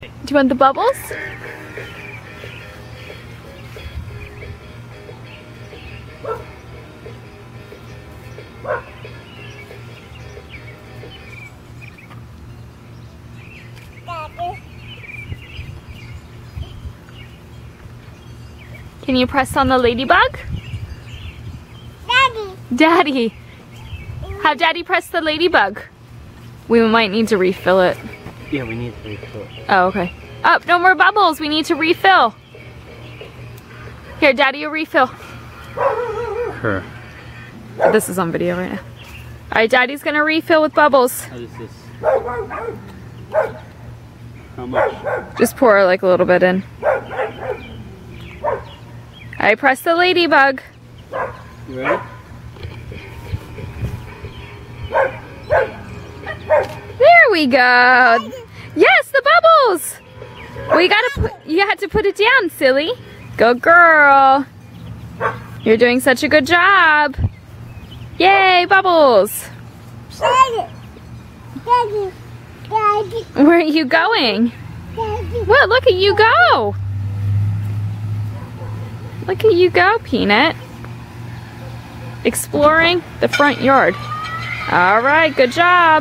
Do you want the bubbles? Can you press on the ladybug? Daddy. Daddy. Have Daddy press the ladybug. We might need to refill it. Yeah, we need to refill. Oh, okay. Up, no more bubbles. We need to refill. Here, Daddy, a refill. Her. This is on video right now. All right, Daddy's gonna refill with bubbles. How this? How much? Just pour like a little bit in. I press the ladybug. You ready? We go. Yes, the bubbles. You gotta put, you had to put it down, silly. Good girl. You're doing such a good job. Yay, bubbles. Where are you going? Well, look at you go. Look at you go, Peanut. Exploring the front yard. All right, good job.